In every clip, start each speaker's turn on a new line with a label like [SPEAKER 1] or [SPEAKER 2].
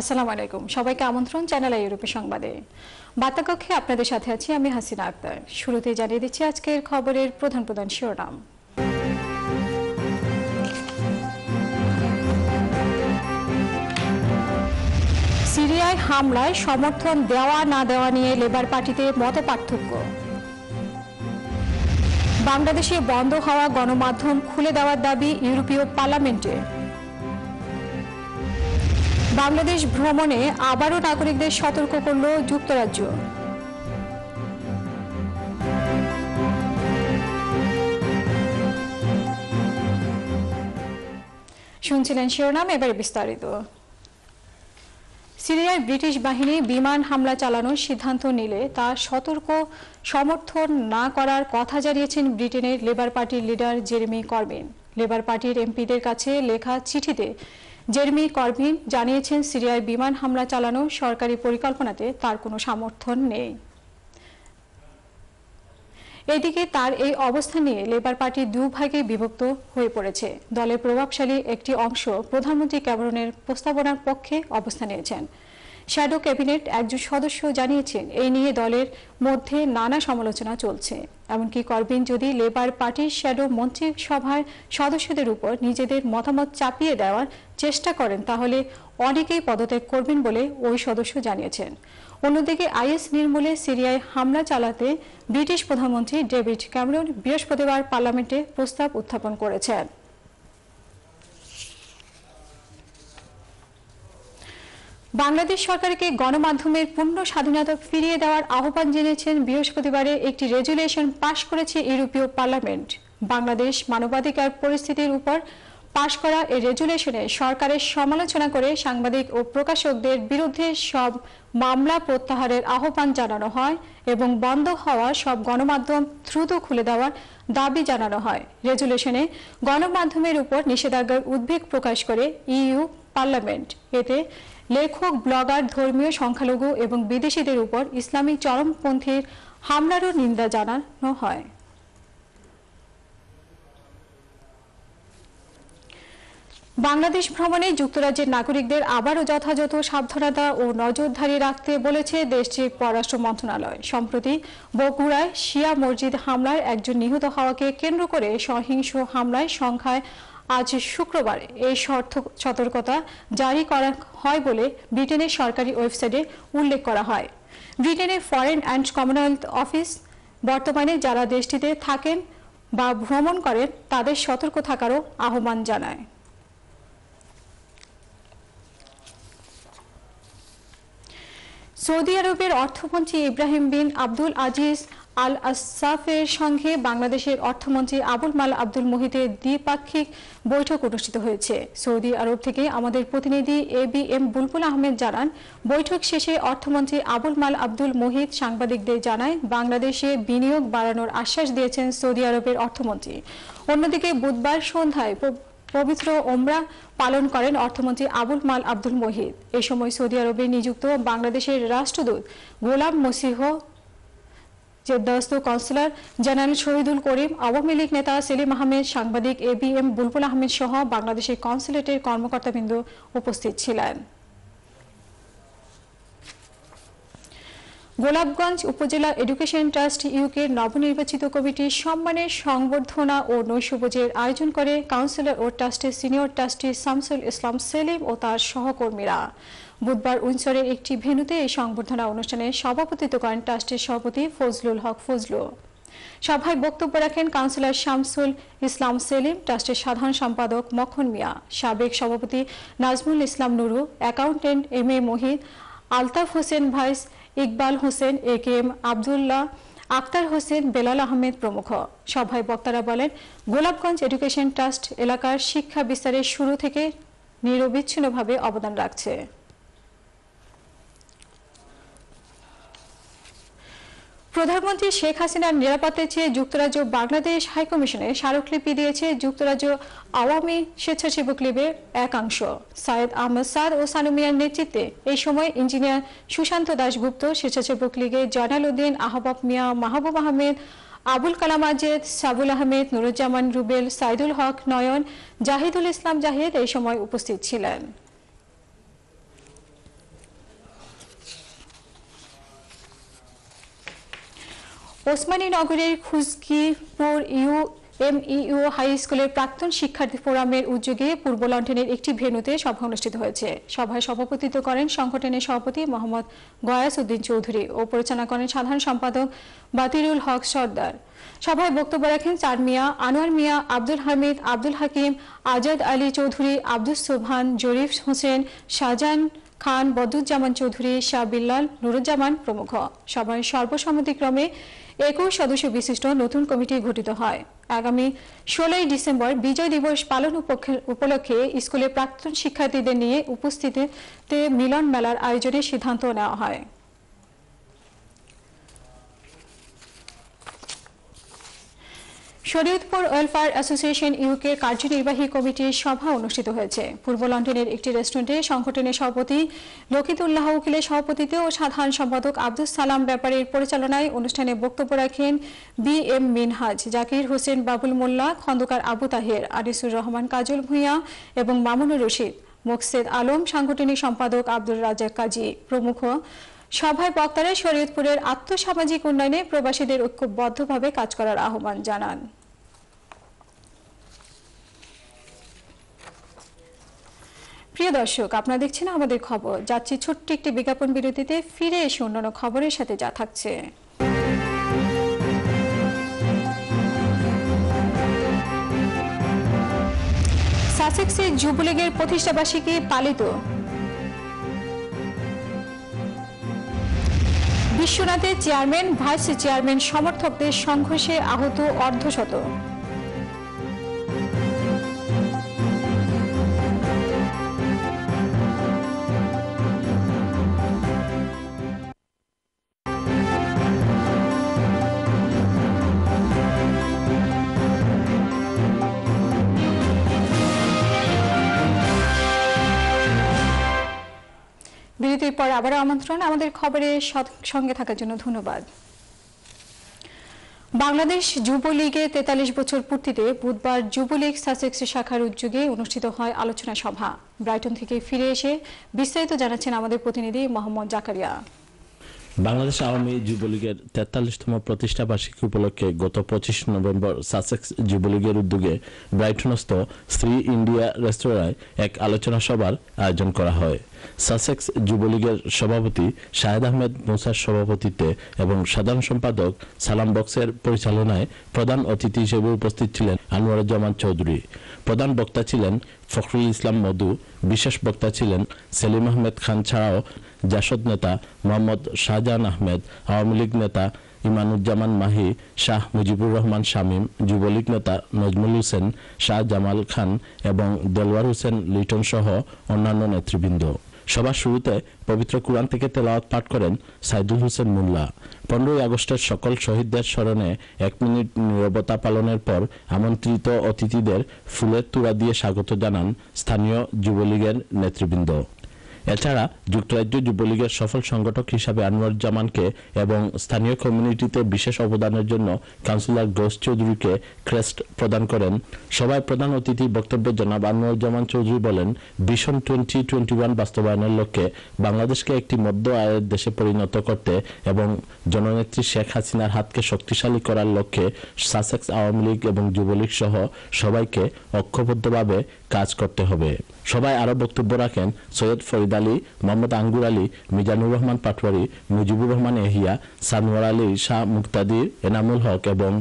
[SPEAKER 1] আসসালামু আলাইকুম। সবাইকে আমন্ত্রণ চ্যানেল ইউরোপের সংবাদে। বার্তাকক্ষে আপনাদের সাথে আছি আমি হাসিনা আক্তার। শুরুতে জানিয়ে দিচ্ছি আজকের খবরের প্রধান প্রধান শিরোনাম। সিরিয়ায় হামলায় সমর্থন দেওয়া না দেওয়া নিয়ে লেবার পার্টিতে মত পার্থক্য বাংলাদেশে বন্ধ হওয়া গণমাধ্যম খুলে দেওয়ার দাবি ইউরোপীয় পার্লামেন্টে। বাংলাদেশ ভ্রমণে আবারও নাগরিকদের সতর্ক করল যুক্তরাজ্য। শুনছিলেন শিরোনাম, এবারে বিস্তারিত। সিরিয়ায় ব্রিটিশ বাহিনী বিমান হামলা চালানোর সিদ্ধান্ত নিলে তা সতর্ক, সমর্থন না করার কথা জানিয়েছেন ব্রিটেনের লেবার পার্টির লিডার জেরেমি করবিন। লেবার পার্টির এমপিদের কাছে লেখা চিঠিতে জেরেমি করভিন জানিয়েছেন, সিরিয়ায় বিমান হামলা চালানো সরকারি পরিকল্পনাতে তার কোনো সমর্থন নেই। এদিকে তার এই অবস্থান নিয়ে লেবার পার্টি দুভাগে বিভক্ত হয়ে পড়েছে। দলের প্রভাবশালী একটি অংশ প্রধানমন্ত্রী ক্যামেরনের প্রস্তাবনার পক্ষে অবস্থান নিয়েছেন। শ্যাডো ক্যাবিনেট একজন সদস্য জানিয়েছেন, এই নিয়ে দলের মধ্যে নানা সমালোচনা চলছে। এমনকি করবিন যদি লেবার পার্টির শ্যাডো মন্ত্রিসভায় সদস্যদের উপর নিজেদের মতামত চাপিয়ে দেওয়ার চেষ্টা করেন, তাহলে অনেকেই পদত্যাগ করবেন বলে ওই সদস্য জানিয়েছেন। অন্যদিকে আইএস নির্মূলে সিরিয়ায় হামলা চালাতে ব্রিটিশ প্রধানমন্ত্রী ডেভিড ক্যামেরন বৃহস্পতিবার পার্লামেন্টে প্রস্তাব উত্থাপন করেছেন। বাংলাদেশ সরকারকে গণমাধ্যমের পূর্ণ স্বাধীনতা ফিরিয়ে দেওয়ার আহ্বান জেনেছেন বৃহস্পতিবারে একটি রেজুলেশন পাশ করেছে ইউরোপীয় পার্লামেন্ট। বাংলাদেশ মানবাধিকার পরিস্থিতির উপর পাশ করা এই রেজুলেশনে সরকারের সমালোচনা করে সাংবাদিক ও প্রকাশকদের বিরুদ্ধে সব মামলা প্রত্যাহারের আহ্বান জানানো হয় এবং বন্ধ হওয়া সব গণমাধ্যম দ্রুত খুলে দেওয়ার দাবি জানানো হয়। রেজুলেশনে গণমাধ্যমের উপর নিষেধাজ্ঞার উদ্বেগ প্রকাশ করে ইইউ পার্লামেন্ট। এতে লেখক, ব্লগার, ধর্মীয় সংখ্যালঘু এবং বিদেশিদের উপর ইসলামী চরমপন্থীর হামলারও নিন্দা জানানো হয়। বাংলাদেশ ভ্রমণে যুক্তরাজ্যের নাগরিকদের আবারও যথাযথ সাবধানতা ও নজরদারি রাখতে বলেছে দেশটির পররাষ্ট্র মন্ত্রণালয়। সম্প্রতি বগুড়ায় শিয়া মসজিদ হামলায় একজন নিহত হওয়াকে কেন্দ্র করে সহিংস হামলায় সংখ্যায় আজ শুক্রবার এই সতর্কতা জারি করা হয় বলে ব্রিটেনের সরকারি ওয়েবসাইটে উল্লেখ করা হয়। ব্রিটেনের ফরেন অ্যান্ড কমনওয়েলথ অফিস বর্তমানে যারা দেশটিতে থাকেন বা ভ্রমণ করেন, তাদের সতর্ক থাকারও আহ্বান জানায়। সৌদি আরবের অর্থমন্ত্রী ইব্রাহিম বিন আব্দুল আজিজ আল আসাফের সঙ্গে বাংলাদেশের অর্থমন্ত্রী আবুল মাল আব্দুল মোহিতের দ্বিপাক্ষিক বৈঠক অনুষ্ঠিত হয়েছে। সৌদি আরব থেকে আমাদের প্রতিনিধি A B M Bulbul Ahmed জানান, বৈঠক শেষে অর্থমন্ত্রী আবুল মাল আব্দুল মোহিত সাংবাদিকদের জানায়, বাংলাদেশে বিনিয়োগ বাড়ানোর আশ্বাস দিয়েছেন সৌদি আরবের অর্থমন্ত্রী। অন্যদিকে বুধবার সন্ধ্যায় পবিত্র ওমরা পালন করেন অর্থমন্ত্রী আবুল মাল আব্দুল মহিদ এ সময় সৌদি আরবে নিযুক্ত বাংলাদেশের রাষ্ট্রদূত গোলাম মসিহ জেদ্দাস্ত কাউন্সিলর জেনারেল শহীদুল করিম, আওয়ামী লীগ নেতা সেলিম আহমেদ, সাংবাদিক A B M Bulbul Ahmed সহ বাংলাদেশের কনসুলেটের কর্মকর্তাবৃন্দ উপস্থিত ছিলেন। গোলাপগঞ্জ উপজেলা এডুকেশন ট্রাস্ট ইউকে নবনির্বাচিত কমিটির সম্মানের সংবর্ধনা ও নৈশভোজের আয়োজন করে কাউন্সিলর ও ট্রাস্টের সিনিয়র ট্রাস্টি শামসুল ইসলাম সেলিম ও তার সহকর্মীরা। বুধবার উইন্সরের একটি ভেনুতে এই সংবর্ধনা অনুষ্ঠানে সভাপতিত্ব করেন ট্রাস্টের সভাপতি ফজলুল হক ফজলু। সভায় বক্তব্য রাখেন কাউন্সিলর শামসুল ইসলাম সেলিম, ট্রাস্টের সাধারণ সম্পাদক মখন মিয়া, সাবেক সভাপতি Nazmul Islam Nuru, accountant M A Mohid, Altaf Hossain vice, Iqbal Hossain A K M Abdullah, Akhtar Hossain, Belal Ahmed প্রমুখ। সভায় বক্তারা বলেন, গোলাপগঞ্জ এডুকেশন ট্রাস্ট এলাকার শিক্ষা বিস্তারের শুরু থেকে নিরবিচ্ছিন্নভাবে অবদান রাখছে। প্রধানমন্ত্রী শেখ হাসিনার নিরাপত্তার চেয়ে যুক্তরাজ্য বাংলাদেশ হাইকমিশনে স্মারকলিপি দিয়েছে যুক্তরাজ্য আওয়ামী স্বেচ্ছাসেবক লীগের একাংশ। সায়েদ আহমদ সাদ ও সানুমিয়ার নেতৃত্বে এই সময় ইঞ্জিনিয়ার সুশান্ত দাশগুপ্ত স্বেচ্ছাসেবক লীগের জয়নাল উদ্দিন, আহবাব মিয়া, মাহবুব আহমেদ, আবুল কালাম আজেদ, সাবুল আহমেদ, নুরুজ্জামান রুবেল, সাইদুল হক নয়ন, জাহিদুল ইসলাম জাহিদ এই সময় উপস্থিত ছিলেন। ওসমানী নগরের খুজকিপুর ইউ এমইউ হাই স্কুলের প্রাক্তন শিক্ষার্থী ফোরামের উদ্যোগে পূর্ব লন্ডনের একটি ভেন্যুতে সভা অনুষ্ঠিত হয়েছে। সভায় সভাপতিত্ব করেন সংগঠনের সভাপতি মোহাম্মদ গয়াস উদ্দিন চৌধুরী ও পরিচালনা করেন সাধারণ সম্পাদক বাতিরুল হক সর্দার। সভায় বক্তব্য রাখেন চার মিয়া আনোয়ার মিয়া, আব্দুল হামিদ, আব্দুল হাকিম, আজাদ আলী চৌধুরী আব্দুল সোভান জরিফ হোসেন, শাহজাহান খান বদুজ্জামান চৌধুরী, শাহ বিল্লাল নুরুজ্জামান প্রমুখ। সভায় সর্বসম্মতিক্রমে একুশ সদস্য বিশিষ্ট নতুন কমিটি গঠিত হয়। আগামী ষোলোই ডিসেম্বর বিজয় দিবস পালন উপলক্ষে- স্কুলের প্রাক্তন শিক্ষার্থীদের নিয়ে উপস্থিতিতে মিলন মেলার আয়োজনের সিদ্ধান্ত নেওয়া হয়। শরীয়তপুর ওয়েলফেয়ার অ্যাসোসিয়েশন ইউকে কার্যনির্বাহী কমিটির সভা অনুষ্ঠিত হয়েছে। পূর্ব লন্ডনের একটি রেস্টুরেন্টে সংগঠনের সভাপতি লকিতুল্লাহ উকিলের সভাপতিত্বে ও সাধারণ সম্পাদক আব্দুল সালাম ব্যাপারীর পরিচালনায় অনুষ্ঠানে বক্তব্য রাখেন বি এম মিনহাজ, জাকির হোসেন বাবুল মোল্লা, খন্দকার আবু তাহের, আনিসুর রহমান, কাজল ভূঁইয়া এবং মামুনুর রশিদ, মোকসেদ আলম সাংগঠনিক সম্পাদক আব্দুল রাজাক কাজী। প্রমুখ সভায় বক্তারা শরীয়তপুরের আত্মসামাজিক উন্নয়নে প্রবাসীদের ঐক্যবদ্ধভাবে কাজ করার আহ্বান জানান। প্রিয় দর্শক, আপনারা দেখছেন আমাদের খবর। যাচ্ছি ছোট্ট একটি বিজ্ঞাপন বিরতিতে, ফিরে এসে অন্যান্য খবরের সাথে যা থাকছে। সাসেক্সে যুবলীগের প্রতিষ্ঠাবার্ষিকী পালিত। বিশ্বনাথের চেয়ারম্যান, ভাইস চেয়ারম্যান সমর্থকদের সংঘর্ষে আহত অর্ধশত। বিরতির পর আবারও আমন্ত্রণ। আমাদের খবরের সঙ্গে থাকার জন্য ধন্যবাদ। বাংলাদেশ যুবলীগের তেতাল্লিশ বছর পূর্তিতে বুধবার যুবলীগ সাসেক্স শাখার উদ্যোগে অনুষ্ঠিত হয় আলোচনা সভা। ব্রাইটন থেকে ফিরে এসে বিস্তারিত জানাচ্ছেন আমাদের প্রতিনিধি মোহাম্মদ জাকারিয়া।
[SPEAKER 2] বাংলাদেশ আওয়ামী যুবলীগের তেতাল্লিশতম প্রতিষ্ঠা বার্ষিকী উপলক্ষে গত পঁচিশ নভেম্বর সাসেক্স যুবলীগের উদ্যোগে ব্রাইটনস্থ শ্রী ইন্ডিয়া রেস্তোরাঁয় এক আলোচনা সভার আয়োজন করা হয়। সাসেক্স যুবলীগের সভাপতি শাহেদ আহমেদ মোসার সভাপতিত্বে এবং সাধারণ সম্পাদক সালাম বক্সের পরিচালনায় প্রধান অতিথি হিসেবে উপস্থিত ছিলেন আনোয়ারুজ্জামান চৌধুরী। প্রধান বক্তা ছিলেন ফখরুল ইসলাম মধু, বিশেষ বক্তা ছিলেন সেলিম আহমেদ খান ছাড়াও জাসদ নেতা মোহাম্মদ শাহজাহান আহমেদ, আওয়ামী লীগ নেতা ইমানুজ্জামান মাহি, শাহ মুজিবুর রহমান শামীম, যুবলীগ নেতা নজমুল হোসেন, শাহ জামাল খান এবং দেলওয়ার হোসেন লিটন সহ অন্যান্য নেতৃবৃন্দ। সবার শুরুতে পবিত্র কোরআন থেকে তেলাওয়াত পাঠ করেন সাইদুল হোসেন মোল্লা। পনেরোই আগস্টের সকল শহীদদের স্মরণে এক মিনিট নিরবতা পালনের পর আমন্ত্রিত অতিথিদের ফুলের তুড়া দিয়ে স্বাগত জানান স্থানীয় যুবলীগের নেতৃবৃন্দ। এছাড়া যুক্তরাজ্য যুবলীগের সফল সংগঠক হিসাবে আনোয়ারুজ্জামানকে এবং স্থানীয় কমিউনিটিতে বিশেষ অবদানের জন্য কাউন্সিলর গোস চৌধুরীকে ক্রেস্ট প্রদান করেন। সভায় প্রধান অতিথি বক্তব্যে জনাব আনোয়ারুজ্জামান চৌধুরী বলেন ভিশন টোয়েন্টি টোয়েন্টি ওয়ান বাস্তবায়নের লক্ষ্যে বাংলাদেশকে একটি মধ্য আয়ের দেশে পরিণত করতে এবং জননেত্রী শেখ হাসিনার হাতকে শক্তিশালী করার লক্ষ্যে সাসেক্স আওয়ামী লীগ এবং যুবলীগ সহ সবাইকে ঐক্যবদ্ধভাবে কাজ করতে হবে। সবাই আরও বক্তব্য রাখেন, সৈয়দ ফরিদ আলী, মোহাম্মদ আঙ্গুর আলী, মিজানুর রহমান পাটওয়ারি মুজিবুর রহমান এহিয়া সানোয়ার আলী, শাহ মুক্তাদির, এনামুল হক এবং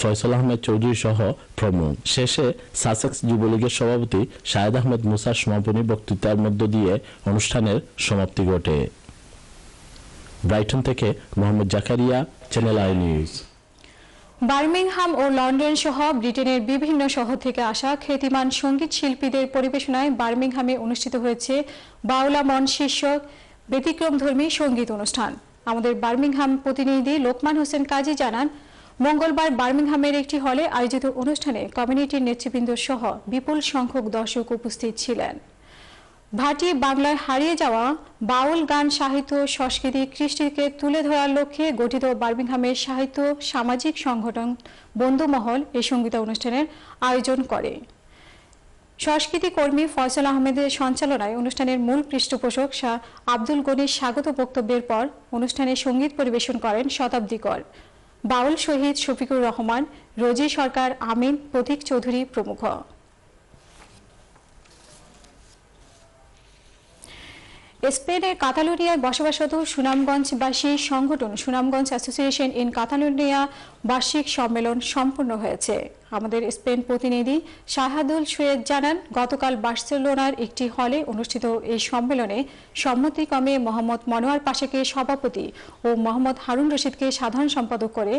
[SPEAKER 2] ফয়সল আহমেদ চৌধুরী সহ প্রমুখ। শেষে সাসেক্স যুবলীগের সভাপতি শাহেদ আহমেদ মুসার সমাপনী বক্তৃতার মধ্য দিয়ে অনুষ্ঠানের সমাপ্তি ঘটে। ব্রাইটন থেকে Mohammad Zakaria, Channel I News.
[SPEAKER 1] Birmingham O London সহ ব্রিটেনের বিভিন্ন শহর থেকে আসা খ্যাতিমান সংগীত শিল্পীদের পরিবেশনায় বার্মিংহামে অনুষ্ঠিত হয়েছে বাউলা মন শীর্ষক ব্যতিক্রমধর্মী সংগীত অনুষ্ঠান। আমাদের বার্মিংহাম প্রতিনিধি লোকমান হোসেন কাজী জানান, মঙ্গলবার বার্মিংহামের একটি হলে আয়োজিত অনুষ্ঠানে কমিউনিটির নেতৃবৃন্দ সহ বিপুল সংখ্যক দর্শক উপস্থিত ছিলেন। ভাটি বাংলায় হারিয়ে যাওয়া বাউল গান সাহিত্য সংস্কৃতি কৃষ্টিকে তুলে ধরার লক্ষ্যে গঠিত বার্মিংহামের সাহিত্য সামাজিক সংগঠন বন্ধুমহল এই সংগীত অনুষ্ঠানের আয়োজন করে। সংস্কৃতি কর্মী ফয়সাল আহমেদের সঞ্চালনায় অনুষ্ঠানের মূল পৃষ্ঠপোষক শাহ আব্দুল গনির স্বাগত বক্তব্যের পর অনুষ্ঠানে সংগীত পরিবেশন করেন শতাব্দী কর বাউল শহীদ শফিকুর রহমান, রোজি সরকার আমিন, প্রতীক চৌধুরী প্রমুখ। স্পেনের কাতালোনিয়ায় বসবাসরত সুনামগঞ্জবাসী সংগঠন সুনামগঞ্জ অ্যাসোসিয়েশন ইন কাতালোনিয়া বার্ষিক সম্মেলন সম্পন্ন হয়েছে। আমাদের স্পেন প্রতিনিধি শাহাদুল সৈয়দ জানান, গতকাল বার্সেলোনার একটি হলে অনুষ্ঠিত এই সম্মেলনে সম্মতিক্রমে মোহাম্মদ মনোয়ার পাশাকে সভাপতি ও মোহাম্মদ হারুন রশিদকে সাধারণ সম্পাদক করে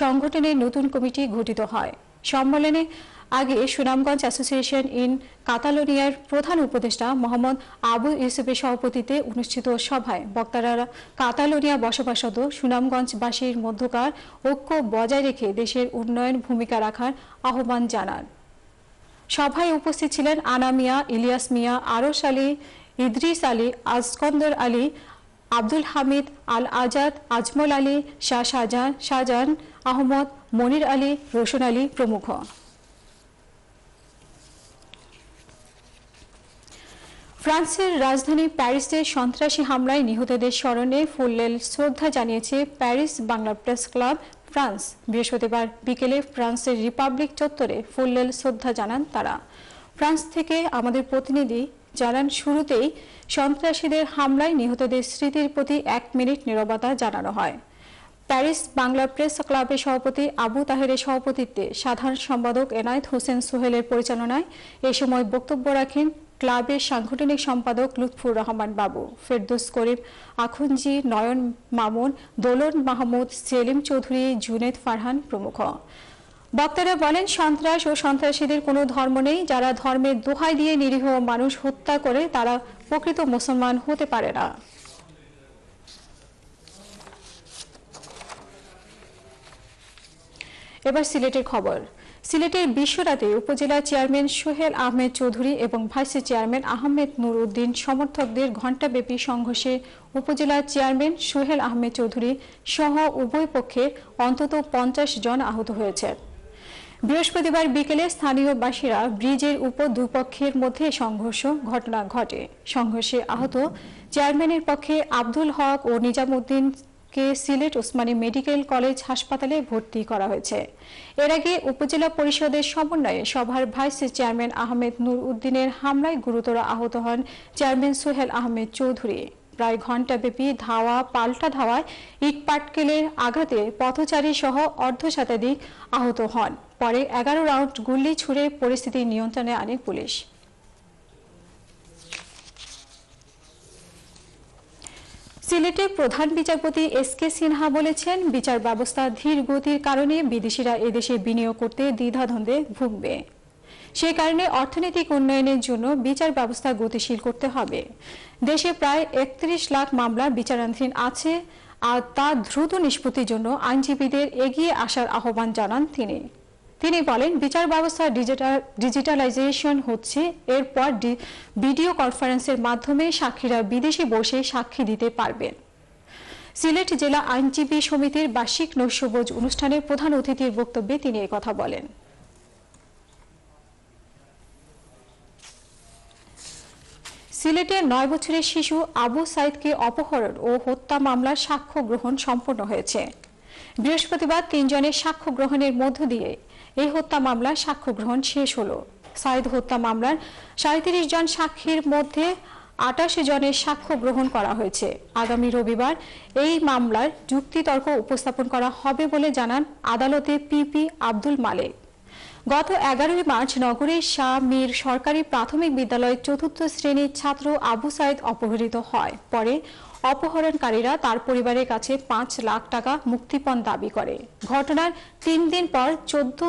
[SPEAKER 1] সংগঠনের নতুন কমিটি গঠিত হয়। সম্মেলনে আগে সুনামগঞ্জ অ্যাসোসিয়েশন ইন কাতালোনিয়ার প্রধান উপদেষ্টা মোহাম্মদ আবু ইউসুফের সভাপতিতে অনুষ্ঠিত সভায় বক্তারা কাতালোনিয়া বসবাসত সুনামগঞ্জবাসীর মধ্যকার ঐক্য বজায় রেখে দেশের উন্নয়ন ভূমিকা রাখার আহ্বান জানান। সভায় উপস্থিত ছিলেন আনা মিয়া, ইলিয়াস মিয়া আরস আলী, ইদ্রিস আলী, আজকন্দর আলী, আব্দুল হামিদ আল আজাদ আজমল আলী, শাহ শাহজাহান শাহজাহান আহমদ মনির আলী, রোশন আলী প্রমুখ। ফ্রান্সের রাজধানী প্যারিসে সন্ত্রাসী হামলায় নিহতদের স্মরণে ফুললেল শ্রদ্ধা জানিয়েছে Paris Bangla Press Club France. বৃহস্পতিবার বিকেলে ফ্রান্সের রিপাবলিক চত্বরে ফুললেল শ্রদ্ধা জানান তারা। ফ্রান্স থেকে আমাদের প্রতিনিধি জানান, শুরুতেই সন্ত্রাসীদের হামলায় নিহতদের স্মৃতির প্রতি এক মিনিট নীরবতা জানানো হয়। প্যারিস বাংলা প্রেস ক্লাবের সভাপতি আবু তাহেরের সভাপতিত্বে সাধারণ সম্পাদক এনায়েত হোসেন সোহেলের পরিচালনায় এ সময় বক্তব্য রাখেন ক্লাবের সাংগঠনিক সম্পাদক লুৎফুর রহমান বাবু, ফেরদৌস করিম আখুনজি, নয়ন মামুন, দোলন মাহমুদ, সেলিম চৌধুরী, জুনেদ ফারহান প্রমুখ। বক্তারা বলেন, সন্ত্রাস ও সন্ত্রাসীদের কোনো ধর্ম নেই। যারা ধর্মের দোহাই দিয়ে নিরীহ মানুষ হত্যা করে, তারা প্রকৃত মুসলমান হতে পারে না। এবার সিলেটের খবর। সিলেটের বিশ্বরাতে উপজেলা চেয়ারম্যান সোহেল আহমেদ চৌধুরী এবং ভাইস চেয়ারম্যান আহমেদ নুর উদ্দিন সমর্থকদের ঘণ্টাব্যাপী সংঘর্ষে উপজেলা চেয়ারম্যান সোহেল আহমেদ চৌধুরী সহ উভয় পক্ষের অন্তত পঞ্চাশ জন আহত হয়েছে। বৃহস্পতিবার বিকেলে স্থানীয় বাসীরা ব্রিজের উপর দুপক্ষের মধ্যে সংঘর্ষ ঘটনা ঘটে। সংঘর্ষে আহত চেয়ারম্যানের পক্ষে আব্দুল হক ও নিজামুদ্দিন কে সিলেট ওসমানী মেডিকেল কলেজ হাসপাতালে ভর্তি করা হয়েছে। এর আগে উপজেলা পরিষদের সমন্বয়ে সভার ভাইস চেয়ারম্যান আহমেদ নূর উদ্দিনের হামলায় গুরুতর আহত হন চেয়ারম্যান সোহেল আহমেদ চৌধুরী। প্রায় ঘণ্টাব্যাপী ধাওয়া, পাল্টা ধাওয়ায় ইট পাটকেলের আঘাতে পথচারী সহ অর্ধ শতাধিক আহত হন। পরে এগারো রাউন্ড গুলি ছুড়ে পরিস্থিতি নিয়ন্ত্রণে আনে পুলিশ। সিলেটের প্রধান বিচারপতি এস কে সিনহা বলেছেন, বিচার ব্যবস্থা ধীর গতির কারণে বিদেশিরা এদেশে বিনিয়োগ করতে দ্বিধাদ্বন্দ্বে ভুগবে। সে কারণে অর্থনৈতিক উন্নয়নের জন্য বিচার ব্যবস্থা গতিশীল করতে হবে। দেশে প্রায় একত্রিশ লাখ মামলা বিচারাধীন আছে, আর তা দ্রুত নিষ্পত্তির জন্য আইনজীবীদের এগিয়ে আসার আহ্বান জানান তিনি। তিনি বলেন, বিচার ব্যবস্থা ডিজিটালাইজেশন হচ্ছে। এরপর ভিডিও কনফারেন্সের মাধ্যমে সাক্ষীরা বিদেশে বসে সাক্ষী দিতে পারবেন সিলেট জেলা আইনজীবী সমিতির বার্ষিক নৈশভোজ অনুষ্ঠানে প্রধান অতিথির বক্তব্যে তিনি কথা বলেন। সিলেটে নয় বছরের শিশু আবু সাইদকে অপহরণ ও হত্যা মামলার সাক্ষ্য গ্রহণ সম্পন্ন হয়েছে। বৃহস্পতিবার তিনজনের সাক্ষ্য গ্রহণের মধ্য দিয়ে এই হত্যা মামলার সাক্ষ্য গ্রহণ শেষ হলো। সাইদ হত্যা মামলার সাঁত্রিশ জন সাক্ষীর মধ্যে আটাশ জনের সাক্ষ্য গ্রহণ করা হয়েছে। আগামী রবিবার এই মামলার যুক্তিতর্ক উপস্থাপন করা হবে বলে জানান আদালতে পিপি আব্দুল মালেক। গত এগারোই মার্চ নগরীর শাহ মীর সরকারি প্রাথমিক বিদ্যালয়ের চতুর্থ শ্রেণির ছাত্র আবু সাইদ অপহৃত হয়। পরে অপহরণকারীরা তার পরিবারের কাছে পাঁচ লাখ টাকা মুক্তিপণ দাবি করে। ঘটনার তিন দিন পর চোদ্দ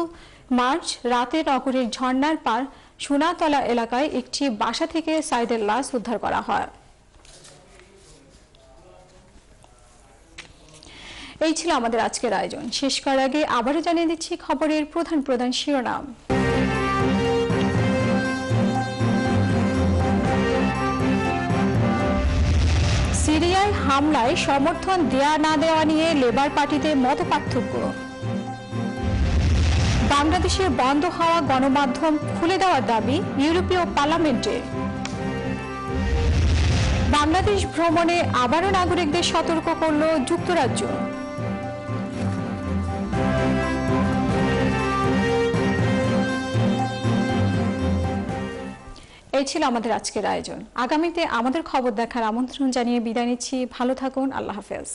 [SPEAKER 1] মার্চ রাতে নগরীর ঝর্ণার পার সোনাতলা এলাকায় একটি বাসা থেকে সাইদের লাশ উদ্ধার করা হয়। এই ছিল আমাদের আজকের আয়োজন। শেষ করার আগে আবারও জানিয়ে দিচ্ছি খবরের প্রধান প্রধান শিরোনাম। সিরিয়ায় হামলায় সমর্থন দেয়া না দেওয়া নিয়ে লেবার পার্টিতে মত পার্থক্য। বাংলাদেশের বন্ধ হওয়া গণমাধ্যম খুলে দেওয়ার দাবি ইউরোপীয় পার্লামেন্টে বাংলাদেশ ভ্রমণে আবারও নাগরিকদের সতর্ক করল যুক্তরাজ্য। এই ছিল আমাদের আজকের আয়োজন। আগামীতে আমাদের খবর দেখার আমন্ত্রণ জানিয়ে বিদায় নিচ্ছি। ভালো থাকুন। আল্লাহ হাফেজ।